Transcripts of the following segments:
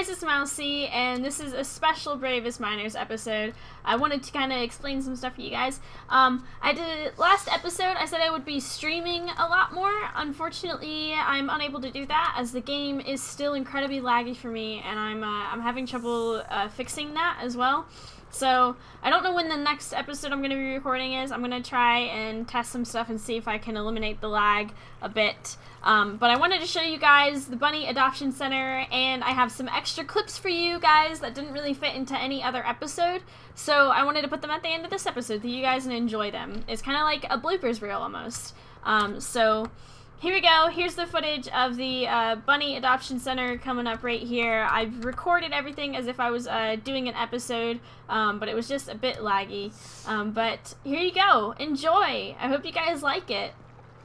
guys, it's Mousie, and this is a special Bravest Miners episode. I wanted to kind of explain some stuff for you guys. Um, I did last episode. I said I would be streaming a lot more. Unfortunately, I'm unable to do that as the game is still incredibly laggy for me, and I'm uh, I'm having trouble uh, fixing that as well. So I don't know when the next episode I'm going to be recording is. I'm going to try and test some stuff and see if I can eliminate the lag a bit. Um, but I wanted to show you guys the Bunny Adoption Center, and I have some extra clips for you guys that didn't really fit into any other episode. So I wanted to put them at the end of this episode so you guys can enjoy them. It's kind of like a bloopers reel almost. Um, so here we go. Here's the footage of the uh, Bunny Adoption Center coming up right here. I've recorded everything as if I was uh, doing an episode, um, but it was just a bit laggy. Um, but here you go. Enjoy. I hope you guys like it.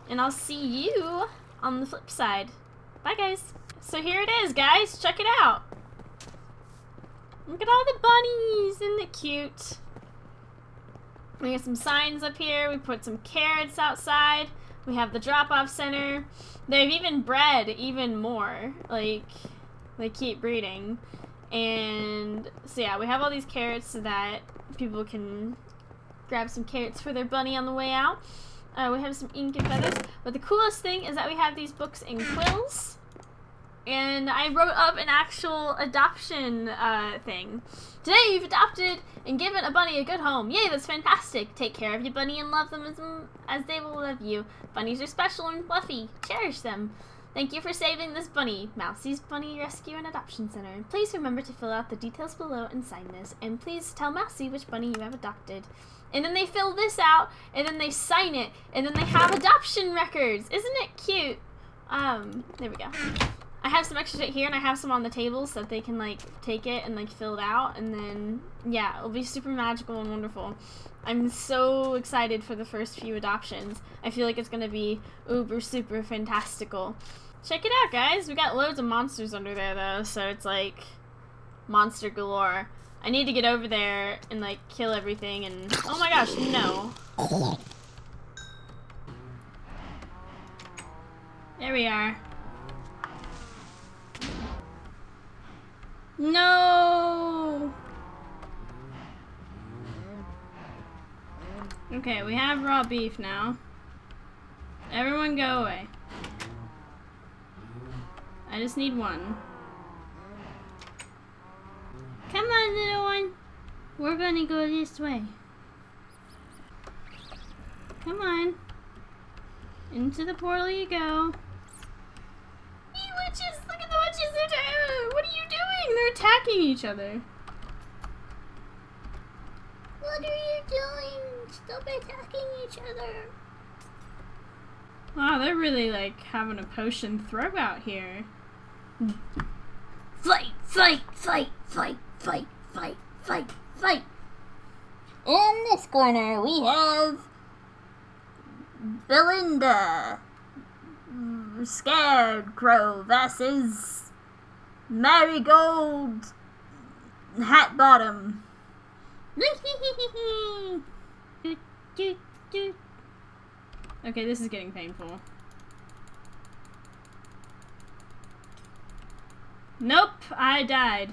And I'll see you on the flip side. Bye, guys. So here it is, guys. Check it out. Look at all the bunnies. Isn't it cute? We got some signs up here. We put some carrots outside. We have the drop-off center. They've even bred even more. Like, they keep breeding. And so yeah, we have all these carrots so that people can grab some carrots for their bunny on the way out. Uh, we have some ink and feathers. But the coolest thing is that we have these books and quills. And I wrote up an actual adoption uh, thing. Today you've adopted and given a bunny a good home. Yay, that's fantastic. Take care of your bunny and love them as, as they will love you. Bunnies are special and fluffy. Cherish them. Thank you for saving this bunny, Mousie's Bunny Rescue and Adoption Center. Please remember to fill out the details below and sign this. And please tell Mousie which bunny you have adopted. And then they fill this out, and then they sign it, and then they have adoption records. Isn't it cute? Um, there we go. I have some extra shit here, and I have some on the table so that they can, like, take it and, like, fill it out. And then, yeah, it'll be super magical and wonderful. I'm so excited for the first few adoptions. I feel like it's going to be uber super fantastical. Check it out, guys. We got loads of monsters under there, though, so it's, like, monster galore. I need to get over there and, like, kill everything and... Oh my gosh, no. There we are. No! Okay, we have raw beef now. Everyone go away. I just need one. Come on, little one. We're gonna go this way. Come on. Into the portal you go. Hey, witches! Look at the witches! They're what are you doing? They're attacking each other. What are you doing? Stop attacking each other. Wow, they're really like having a potion throw out here. Fight, fight, fight, fight, fight, fight, fight, fight. In this corner we have Belinda. Mm, Scarecrow versus Marigold Hat Bottom. Okay, this is getting painful. Nope, I died.